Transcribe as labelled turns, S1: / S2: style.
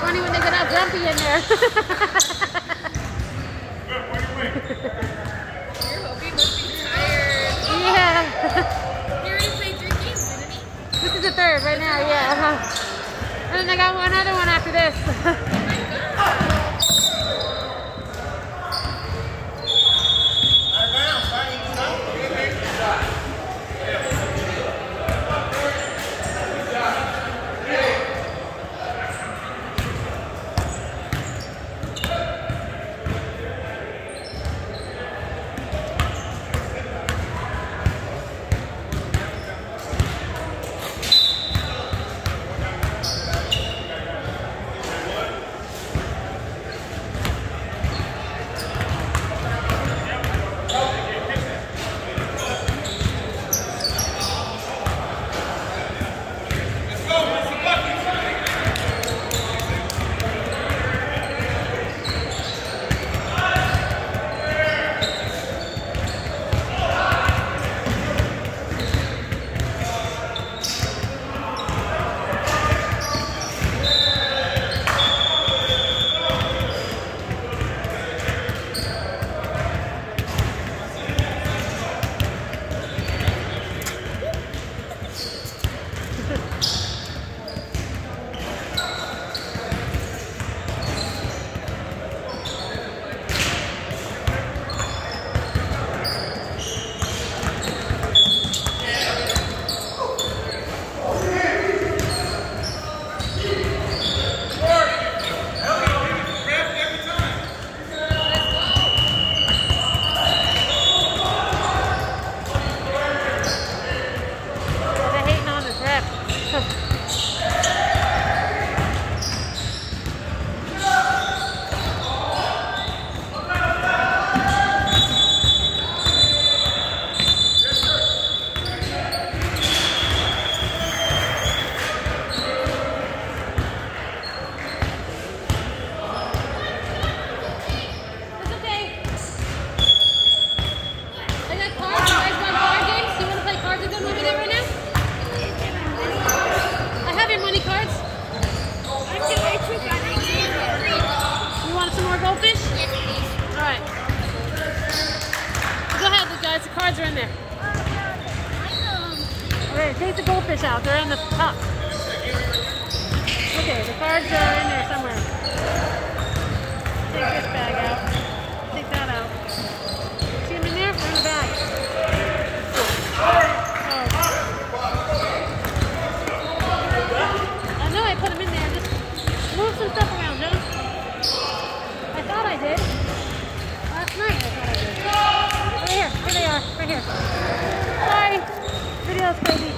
S1: funny when they get all grumpy in there.
S2: Your Hobie must be tired.
S1: yeah.
S2: Already played three games, didn't he?
S1: This is the third right now, yeah. And then I got one other one after this. They're hating on this rep. It's okay. I got cards. You guys want card games? You want to play cards again with me right now? I have your money cards. You want some more goldfish? All right. Go ahead, look, guys. The cards are in there. Okay, take the goldfish out. They're in the top. Okay, the cards are in there somewhere. остались.